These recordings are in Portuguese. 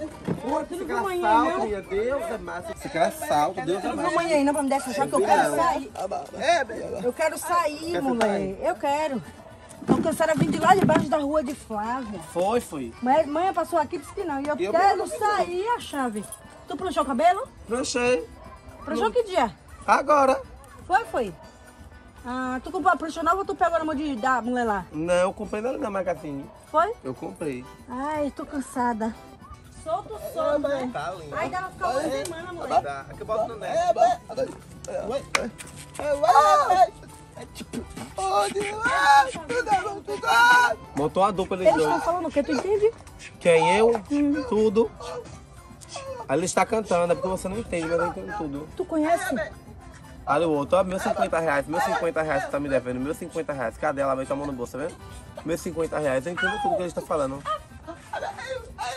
Você quer assalto, meu Deus é massa. Você quer assalto, Deus é Não vou massa. amanhã aí, não, pra me dar essa chave, que eu quero sair. É, Eu quero sair, Quer mulher. Eu quero. Tô cansada de vir de lá debaixo da rua de Flávia. Foi, foi. Mas mãe passou aqui e disse que não. E eu, Eu quero sair a chave. Tu planchou o cabelo? Pranchei. Planchou que dia? Agora. Foi, foi. Ah, tu comprou a prancha nova ou tu pegou na mão de, da mulher lá? Não, eu comprei ali na Magazine. Foi? Eu comprei. Ai, tô cansada. Solta o som, né? Tá lindo. Aí dá pra ficar uma semana, mulher. Tá. Aqui eu boto no neto. Montou a dupla eles Eles estão falando o que? Tu entende? Quem? Eu? Tudo. Aí ele está cantando, é porque você não entende, mas eu entendo tudo. Tu conhece? Olha o outro, ó, meus 50 reais, meus 50 reais que tá me devendo, meus 50 reais. Cadê ela? Vai tomar no bolso, tá vendo? Meus 50 reais, eu entendo tudo que ele tá falando.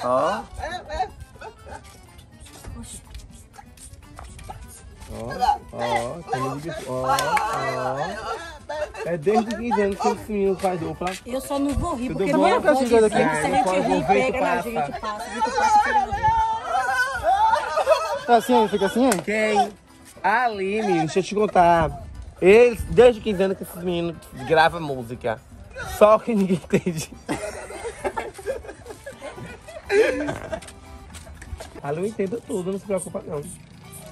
Ó. Ó, ó, tem de- ó, ó. É desde 15 anos que esse menino faz dupla. Eu só não vou rir, Tudo porque bom? minha avó dizia que se a gente rir, pega na gente, passa. O vento passa gente. Tá assim, fica assim, hein? Quem? Ali, menino, deixa eu te contar. Eles, desde 15 anos que esses meninos gravam música. Só que ninguém entende. Ali eu entendo tudo, não se preocupa não.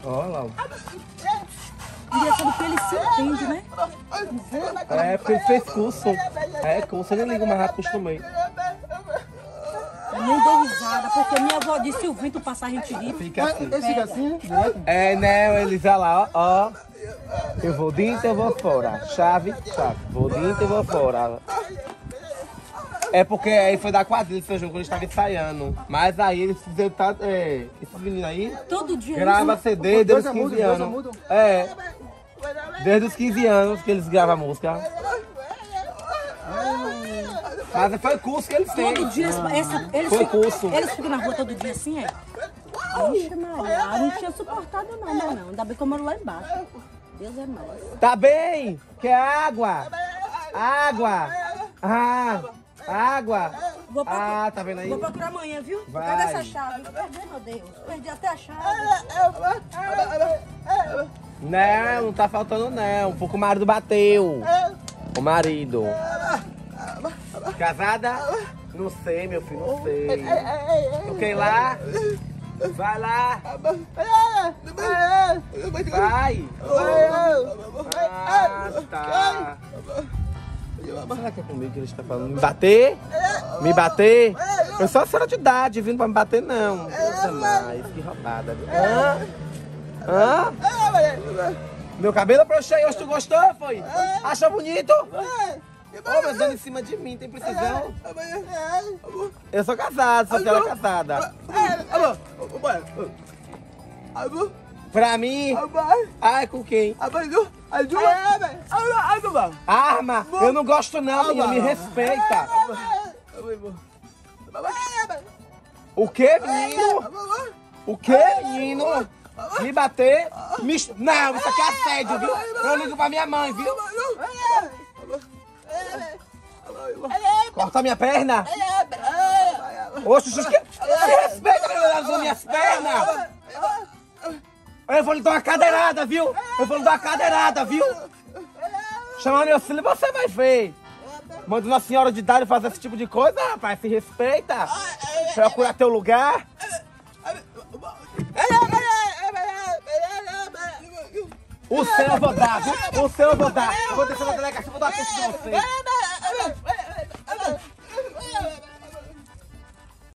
Olha lá. ó. Engraçado que ele se entende, né? É, porque ele fez curso. É, curso, eu nem ligo mais rápido, acostumei. Eu nem dou risada, porque minha avó disse se o vento passar a gente ri. Fica assim. Esse fica assim? É, né, eles olha lá, ó, ó. Eu vou dentro, eu vou fora. Chave, chave. Vou dentro, eu vou fora. É porque aí foi da quadrilha São João quando a gente tava ensaiando. Mas aí eles fizeram tanto. É, esses meninos aí Todo dia grava isso. CD desde os Dois 15 amigos, dois anos. É. Desde os 15 anos que eles gravam música. Mas foi curso que eles têm. Todo dia, essa, eles, Foi ficam, curso. eles ficam na rua todo dia assim, é? Ixi, Maria, não tinha suportado não, mas não. Ainda bem que eu moro lá embaixo. Deus é mais. Tá bem? Quer água? Água! Ah, água! Vou procurar, Ah, tá vendo aí? vou procurar amanhã, viu? Vai. Cadê essa chave? Perdi, meu Deus. Perdi até a chave. Não, não tá faltando não, porque o marido bateu. O marido. Casada? Não sei, meu filho, não sei. Ok lá? Vai lá. Vai. Ah, tá. É comigo que ele está falando? Me bater? Me bater? Eu sou a senhora de idade, vindo pra me bater, não. É mais, que roubada. viu? Hã? Hã? Meu cabelo brochei, hoje tu gostou, foi? Achou bonito? Ô, mas dando em cima de mim, tem precisão? Eu sou casado, sou senhora casada. Pra mim? Ai, com quem? Arma? Eu não gosto não, menina, me respeita. O que, menino? O que, menino? Me bater? Me... Não, isso aqui é assédio, viu? Eu ligo pra minha mãe, viu? Corta minha perna? Oxe, Xuxa, que... Me respeita, meu Deus, minhas pernas! Eu vou lhe dar uma cadeirada, viu? Eu vou lhe dar uma cadeirada, viu? Chamando meu filho, você vai ver. Manda uma senhora de idade fazer esse tipo de coisa, rapaz, se respeita. Procura teu lugar. O seu eu vou dar, viu? O seu eu vou dar. Eu vou descer na delegacia, vou dar uma questão pra você.